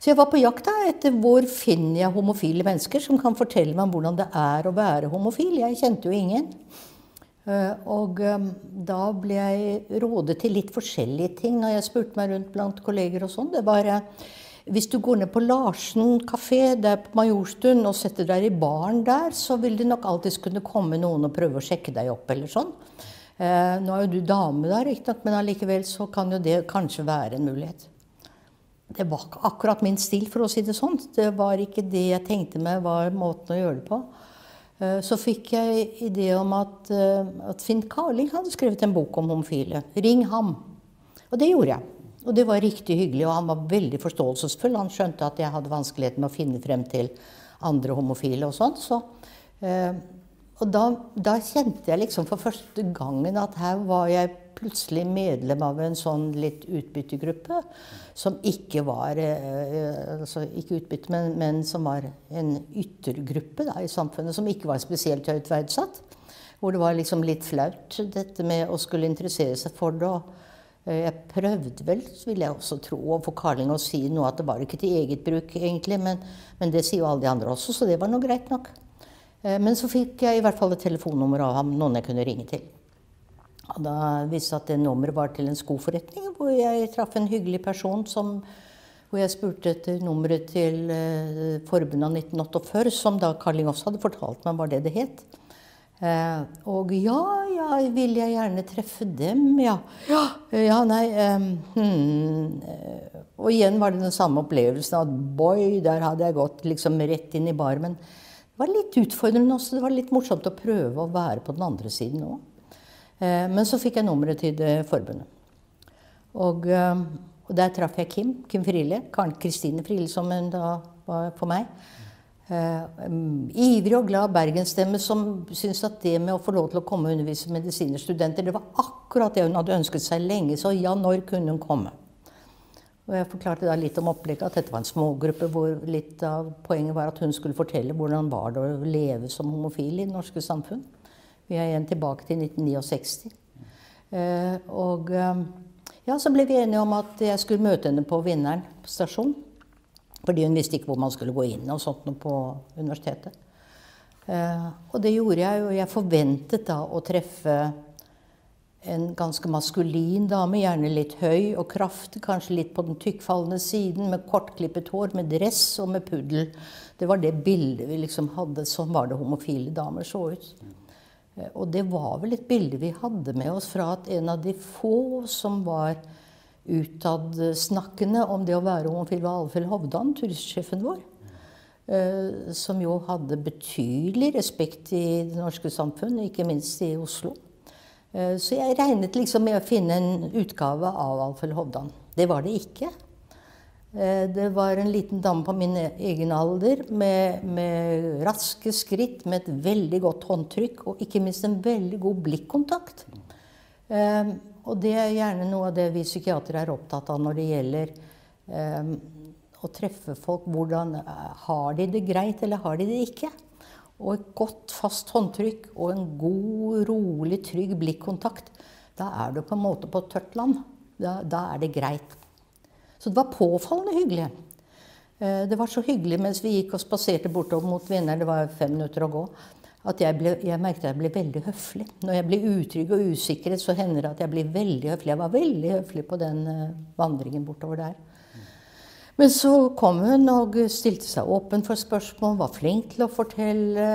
Så jeg var på jakt da etter hvor finner jeg homofile mennesker som kan fortelle meg om hvordan det er å være homofil. Jeg kjente jo ingen. Eh, og eh, da ble jeg rådet til litt forskjellige ting når jeg spurte meg rundt blant kolleger og sånn. Det var eh, hvis du går ned på Larsen kafé der på Majorstuen og setter deg i baren der, så vil det nok alltids kunne komme noen og prøve å sjekke deg opp eller sånn. nå er jo du dame der, riktignok, men allikevel så kan jo det kanskje være en mulighet det var ikke akkurat min stil, for å si det sånn. Det var ikke det jeg tenkte meg var måten å gjøre det på. Eh, så fikk jeg idé om at, eh, at Finn Carling hadde skrevet en bok om homofile. 'Ring ham'. Og det gjorde jeg. Og det var riktig hyggelig, og han var veldig forståelsesfull. Han skjønte at jeg hadde vanskeligheter med å finne frem til andre homofile og sånn. Så, eh, og da, da, kjente jeg liksom for første gangen at her var jeg plutselig medlem av en sånn litt utbyttegruppe. Som ikke var eh, altså ikke utbytte, men, men, som var en yttergruppe da, i samfunnet. Som ikke var spesielt høyt verdsatt. Hvor det var liksom litt flaut, dette med å skulle interessere seg for det. eh, jeg prøvde vel, vil jeg også tro, å få Karling å si noe at det var ikke til eget bruk, egentlig. Men, men det sier jo alle de andre også, så det var nå greit nok. Eh, men så fikk jeg i hvert fall et telefonnummer av ham, noen jeg kunne ringe til. Og da viste det at det nummeret var til en skoforretning, hvor jeg traff en hyggelig person som, hvor jeg spurte etter nummeret til eh, forbundet av 1948, som da Carling også hadde fortalt meg var det det het. Eh, og ja, ja, vil jeg gjerne treffe dem, ja. Ja, ja nei eh, hmm. Og igjen var det den samme opplevelsen at boy, der hadde jeg gått liksom rett inn i bar. Det var litt utfordrende også. Det var litt morsomt å prøve å være på den andre siden òg. Eh, men så fikk jeg nummeret til det forbundet. Og, eh, og, der traff jeg Kim, Kim Friele. Kristine Friele, som hun da var for meg. Uh, ivrig og glad bergensstemme som syntes at det med å få lov til å komme og undervise medisinerstudenter, det var akkurat det hun hadde ønsket seg lenge. Så ja, når kunne hun komme? Og jeg forklarte da litt om opplegget, at dette var en smågruppe hvor litt av poenget var at hun skulle fortelle hvordan var det å leve som homofil i det norske samfunn. Vi er igjen tilbake til 1969. Eh, og eh, ja, så ble vi enige om at jeg skulle møte henne på Vinneren på stasjon. Fordi hun visste ikke hvor man skulle gå inn og sånt på universitetet. Eh, og det gjorde jeg, og jeg forventet da å treffe en ganske maskulin dame, gjerne litt høy og kraftig, kanskje litt på den tykkfallende siden, med kortklippet hår, med dress og med puddel. Det var det bildet vi liksom hadde. Sånn var det homofile damer så ut. Eh, og det var vel et bilde vi hadde med oss fra at en av de få som var utadsnakkende om det å være homofil, var Alfhild Hovdan, turistsjefen vår. Eh, som jo hadde betydelig respekt i det norske samfunn, ikke minst i Oslo. Eh, så jeg regnet liksom med å finne en utgave av Alfhild Hovdan. Det var det ikke. Eh, det var en liten dame på min egen alder med, med, raske skritt, med et veldig godt håndtrykk og ikke minst en veldig god blikkontakt. Um, og det er gjerne noe av det vi psykiatere er opptatt av når det gjelder å treffe folk. Hvordan Har de det greit, eller har de det ikke? Og et godt, fast håndtrykk og en god, rolig, trygg blikkontakt. Da er du på en måte på tørt land. Da, da er det greit. Så det var påfallende hyggelig. Eh, det var så hyggelig mens vi gikk og spaserte bortover mot vinneren, det var fem minutter å gå, at jeg, ble, jeg merket at jeg ble veldig høflig. Når jeg blir utrygg og usikker, så hender det at jeg blir veldig høflig. Jeg var veldig høflig på den eh, vandringen bortover der. Men så kom hun og stilte seg åpen for spørsmål, var flink til å fortelle.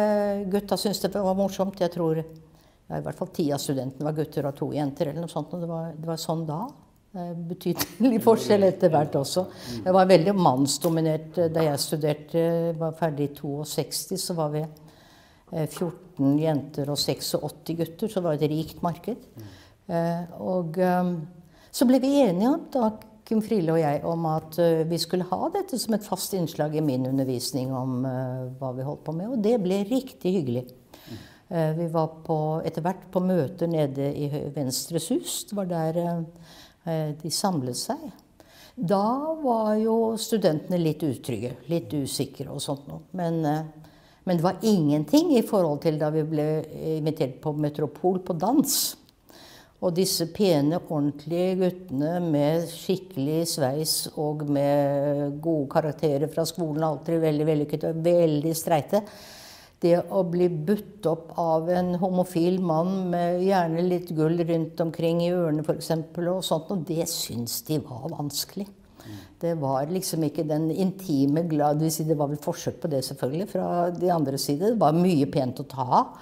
Gutta syntes det var morsomt. Jeg tror ja, i hvert fall ti av studentene var gutter og to jenter. eller noe sånt, og det var, det var sånn da. Betydelig forskjell etter hvert også. Det var veldig mannsdominert da jeg studerte. var ferdig i 62, så var vi 14 eh, jenter og 86 gutter, så det var et rikt marked. Eh, og eh, så ble vi enige om, da, Kim Friele og jeg, om at vi skulle ha dette som et fast innslag i min undervisning om hva vi holdt på med. Og det ble riktig hyggelig. Vi var på, etter hvert på møter nede i Venstres hus. Det var der Eh, de samlet seg. Da var jo studentene litt utrygge, litt usikre og sånt noe. Men, eh, men, det var ingenting i forhold til da vi ble invitert på Metropol på dans. Og disse pene, ordentlige guttene med skikkelig sveis og med gode karakterer fra skolen, alltid veldig vellykket og veldig streite. Det å bli budt opp av en homofil mann med gjerne litt gull rundt omkring i ørene f.eks., og sånt, og det syns de var vanskelig. Det var liksom ikke den intime glad, Det var vel forsøk på det selvfølgelig fra de andre side. Det var mye pent å ta av.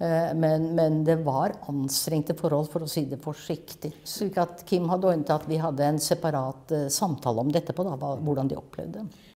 Men, men, det var anstrengte forhold, for å si det forsiktig. Slik at Kim hadde ordnet at vi hadde en separat samtale om dette på, da, hvordan de opplevde det.